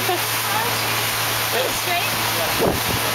Straight? Yeah.